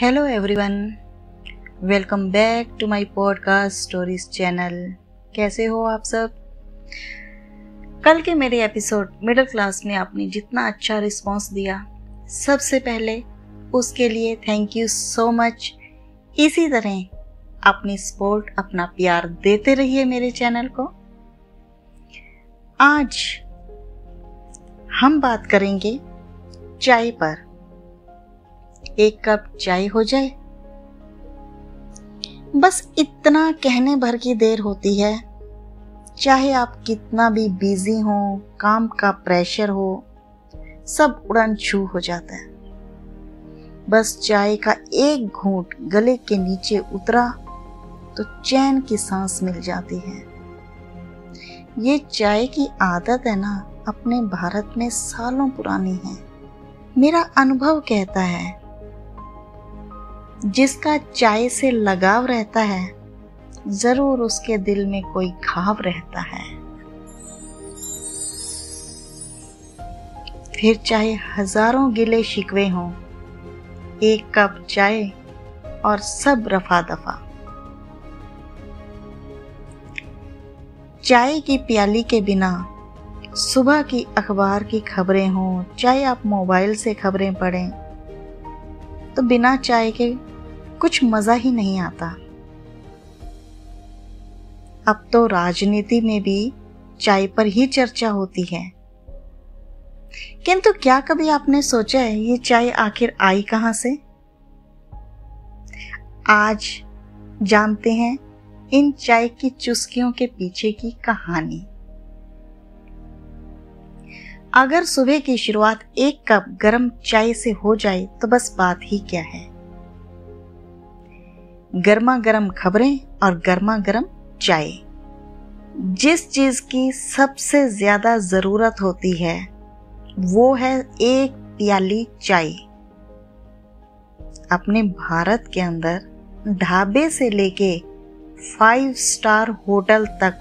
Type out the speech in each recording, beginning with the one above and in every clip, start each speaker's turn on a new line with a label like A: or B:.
A: Hello everyone welcome back to my podcast stories channel कैसे हो आप सब? कल के मेरे एपिसोड मिडिल क्लास में आपने जितना अच्छा रिस्पांस दिया, सबसे पहले उसके लिए थैंक यू सो मच इसी तरह अपनी सपोर्ट अपना प्यार देते रहिए मेरे चैनल को। आज हम बात करेंगे चाय पर। एक कप चाय हो जाए। बस इतना कहने भर की देर होती है। चाहे आप कितना भी बिज़ी हो, काम का प्रेशर हो, सब उड़न छू हो जाता है। बस चाय का एक घूंट गले के नीचे उतरा तो चैन की सांस मिल जाती है। ये चाय की आदत है ना, अपने भारत में सालों पुरानी है। मेरा अनुभव कहता है जिसका चाय से लगाव रहता है, ज़रूर उसके दिल में कोई घाव रहता है। फिर चाहे हज़ारों गिले शिकवे हों, एक कप चाय और सब रफा दफ़ा। चाय की प्याली के बिना सुबह की अखबार की खबरें हों, चाहे आप मोबाइल से खबरें पढ़ें तो बिना चाय के कुछ मज़ा ही नहीं आता। अब तो राजनीति में भी चाय पर ही चर्चा होती है। किंतु क्या कभी आपने सोचा है, ये चाय आखिर आई कहाँ से? आज जानते हैं इन चाय की चुस्कियों के पीछे की कहानी। अगर सुबह की शुरुआत एक कप गर्म चाय से हो जाए तो बस बात ही क्या है? गर्मा गर्म खबरें और गर्मा गर्म चाय। जिस चीज़ की सबसे ज़्यादा ज़रूरत होती है, वो है एक प्याली चाय। अपने भारत के अंदर ढाबे से लेके फाइव स्टार होटल तक,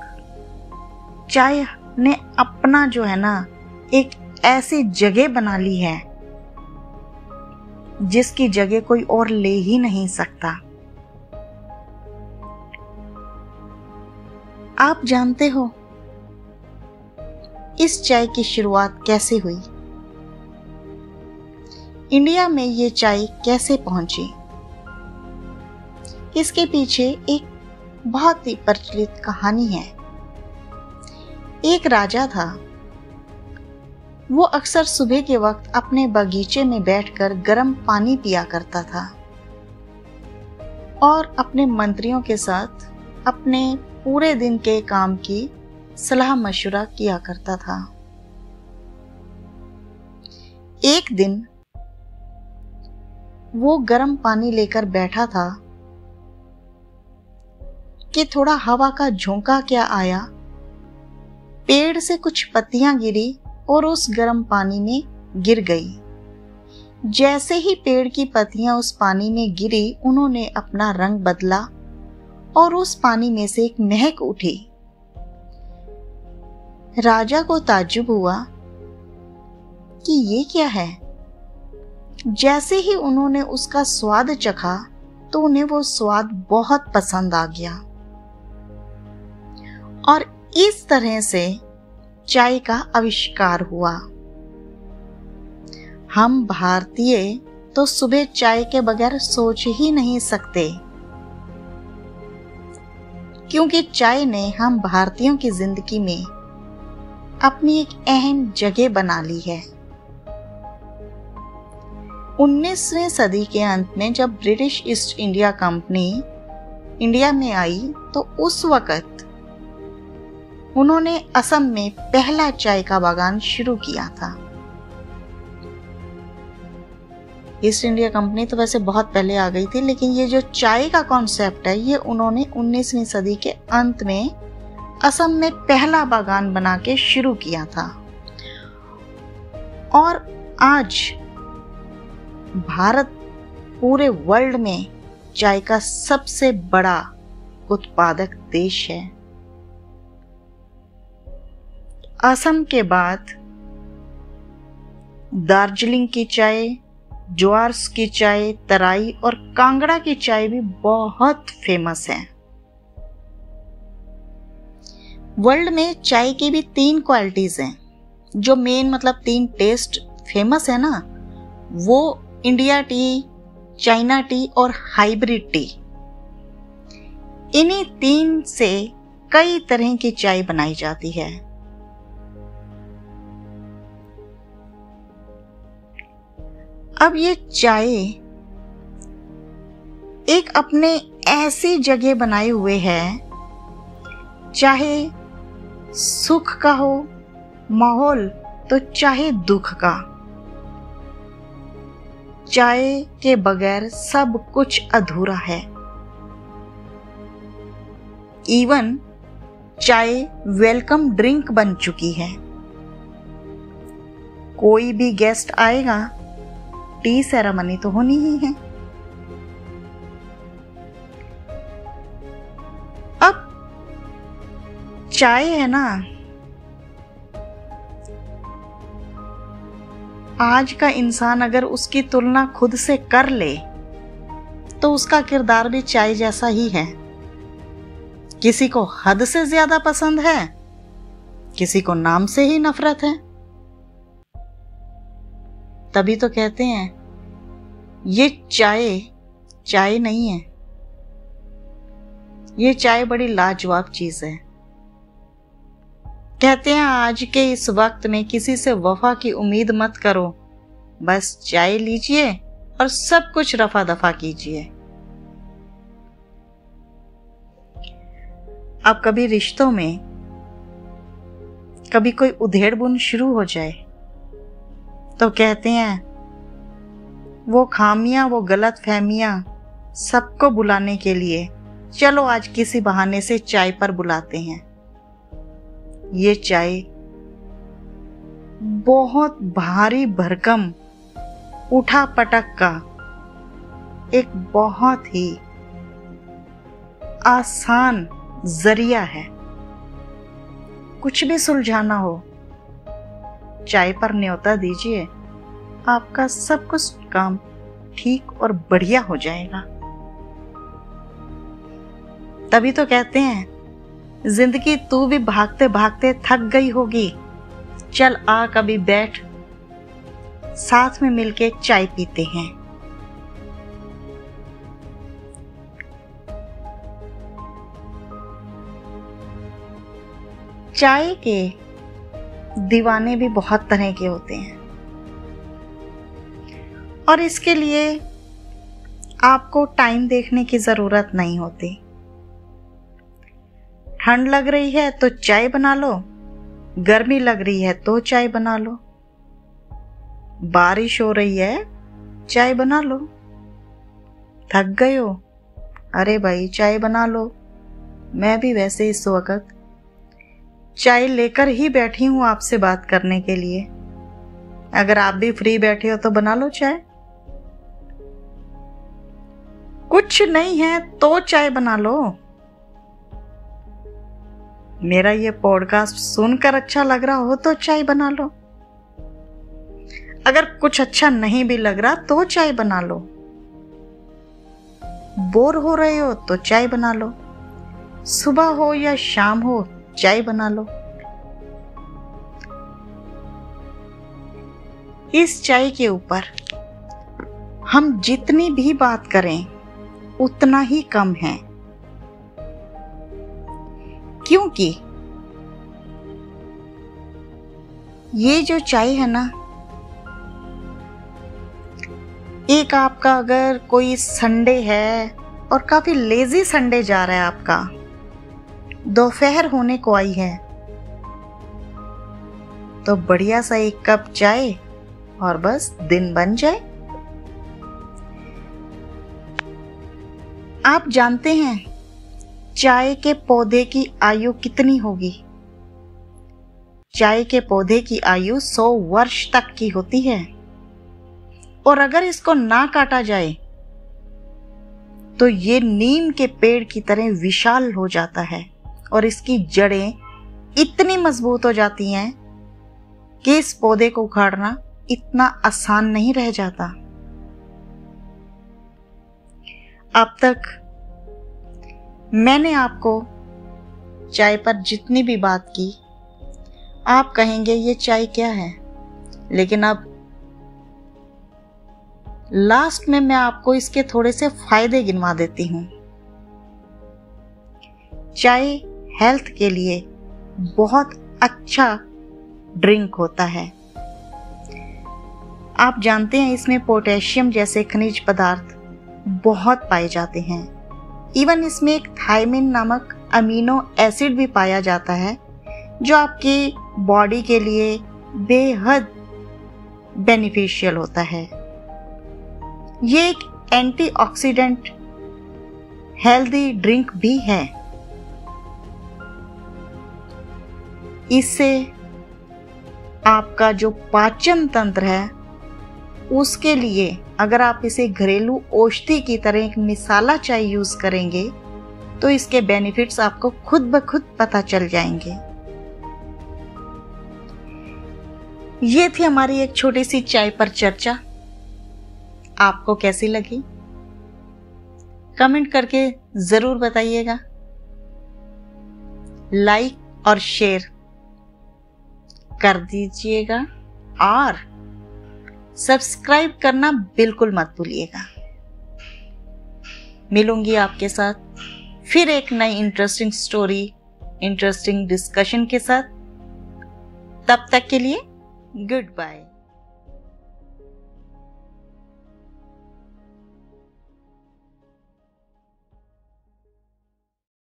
A: चाय ने अपना जो है ना, एक ऐसी जगह बना ली है, जिसकी जगह कोई और ले ही नहीं सकता। आप जानते हो इस चाय की शुरुआत कैसे हुई? इंडिया में ये चाय कैसे पहुँची? इसके पीछे एक बहुत ही प्रचलित कहानी है। एक राजा था। वो अक्सर सुबह के वक्त अपने बगीचे में बैठकर गर्म पानी पिया करता था और अपने मंत्रियों के साथ अपने पूरे दिन के काम की सलाह मशुरा किया करता था। एक दिन वो गर्म पानी लेकर बैठा था कि थोड़ा हवा का झोंका क्या आया। पेड़ से कुछ पत्तियाँ गिरी और उस गर्म पानी में गिर गई। जैसे ही पेड़ की पत्तियाँ उस पानी में गिरी, उन्होंने अपना रंग बदला और उस पानी में से एक महक उठी। राजा को ताजुब हुआ कि ये क्या है? जैसे ही उन्होंने उसका स्वाद चखा तो उन्हें वो स्वाद बहुत पसंद आ गया। और इस तरह से चाय का आविष्कार हुआ। हम भारतीय तो सुबह चाय के बगैर सोच ही नहीं सकते। क्योंकि चाय ने हम भारतीयों की ज़िंदगी में अपनी एक अहम जगह बना ली है। 19वीं सदी के अंत में जब British East India company India में आई तो उस वक्त उन्होंने असम में पहला चाय का बागान शुरू किया था। ईस्ट इंडिया कंपनी तो वैसे बहुत पहले आ गई थी, लेकिन ये जो चाय का कॉन्सेप्ट है, ये उन्होंने 19वीं सदी के अंत में असम में पहला बागान बना के शुरू किया था। और आज भारत पूरे वर्ल्ड में चाय का सबसे बड़ा उत्पादक देश है। असम के बाद दार्जिलिंग की चाय ज्वार्स की चाय, तराई और कांगड़ा की चाय भी बहुत फ़ेमस है। वर्ल्ड में चाय की भी तीन क्वालिटीज हैं। जो मेन मतलब तीन टेस्ट फ़ेमस है ना, वो इंडिया टी चाइना टी और हाइब्रिड टी इन्हीं तीन से कई तरह की चाय बनाई जाती है। अब ये चाय एक अपने ऐसी जगह बनाए हुए है, चाहे सुख का हो, माहौल तो चाहे दुख का। चाय के बगैर सब कुछ अधूरा है। इवन चाय वेलकम ड्रिंक बन चुकी है। कोई भी गेस्ट आएगा टी सेरेमनी तो होनी ही है। अब चाय है ना। आज का इंसान अगर उसकी तुलना खुद से कर ले तो उसका किरदार भी चाय जैसा ही है। किसी को हद से ज़्यादा पसंद है, किसी को नाम से ही नफरत है। तभी तो कहते हैं, ये चाय चाय नहीं है। ये चाय बड़ी लाजवाब चीज़ है। कहते हैं, आज के इस वक्त में किसी से वफा की उम्मीद मत करो। बस चाय लीजिए और सब कुछ रफा दफ़ा कीजिए। अब कभी रिश्तों में कभी कोई उधेड़ बुन शुरू हो जाए तो कहते हैं, वो खामियाँ, वो गलत फहमियाँ सबको बुलाने के लिए, चलो आज किसी बहाने से चाय पर बुलाते हैं। ये चाय बहुत भारी भरकम उठा पटक का, एक बहुत ही आसान ज़रिया है। कुछ भी सुलझाना हो चाय पर न्योता दीजिए, आपका सब कुछ काम ठीक और बढ़िया हो जाएगा। तभी तो कहते हैं, ज़िंदगी तू भी भागते भागते थक गई होगी। चल आ कभी बैठ, साथ में मिलके चाय पीते हैं। चाय के दीवाने भी बहुत तरह के होते हैं। और इसके लिए आपको टाइम देखने की ज़रूरत नहीं होती। ठंड लग रही है तो चाय बना लो, गर्मी लग रही है तो चाय बना लो। बारिश हो रही है, चाय बना लो। थक गए हो, अरे भाई, चाय बना लो। मैं भी वैसे इस वक्त चाय लेकर ही बैठी हूँ आपसे बात करने के लिए। अगर आप भी फ्री बैठे हो तो बना लो चाय। कुछ नहीं है तो चाय बना लो। मेरा ये पॉडकास्ट सुनकर अच्छा लग रहा हो तो चाय बना लो। अगर कुछ अच्छा नहीं भी लग रहा तो चाय बना लो। बोर हो रहे हो तो चाय बना लो। सुबह हो या शाम हो चाय बना लो। इस चाय के ऊपर हम जितनी भी बात करें, उतना ही कम है। क्योंकि ये जो चाय है ना, एक आपका अगर कोई संडे है और काफ़ी लेजी संडे जा रहा है आपका दोपहर होने को आई है। तो बढ़िया सा एक कप चाय और बस दिन बन जाए। आप जानते हैं, चाय के पौधे की आयु कितनी होगी? चाय के पौधे की आयु सौ वर्ष तक की होती है। और अगर इसको ना काटा जाए तो ये नीम के पेड़ की तरह विशाल हो जाता है। और इसकी जड़ें इतनी मज़बूत हो जाती हैं कि इस पौधे को उखाड़ना इतना आसान नहीं रह जाता। अब तक मैंने आपको चाय पर जितनी भी बात की, आप कहेंगे ये चाय क्या है? लेकिन अब लास्ट में मैं आपको इसके थोड़े से फ़ायदे गिनवा देती हूँ। चाय हेल्थ के लिए बहुत अच्छा ड्रिंक होता है। आप जानते हैं इसमें पोटेशियम जैसे खनिज पदार्थ बहुत पाए जाते हैं। इवन इसमें एक थायमिन नामक अमीनो एसिड भी पाया जाता है, जो आपकी बॉडी के लिए बेहद बेनिफिशियल होता है। ये एक एंटीऑक्सीडेंट हेल्दी ड्रिंक भी है। इससे आपका जो पाचन तंत्र है, उसके लिए अगर आप इसे घरेलू औषधि की तरह एक मिसाला चाय यूज़ करेंगे तो इसके बेनिफिट्स आपको खुद ब खुद पता चल जाएँगे। ये थी हमारी एक छोटी सी चाय पर चर्चा। आपको कैसी लगी? कमेंट करके ज़रूर बताइएगा। लाइक और शेयर कर दीजिएगा और सब्सक्राइब करना बिल्कुल मत भूलिएगा। मिलूँगी आपके साथ फिर एक नई इंटरेस्टिंग स्टोरी इंटरेस्टिंग डिस्कशन के साथ। तब तक के लिए गुड बाय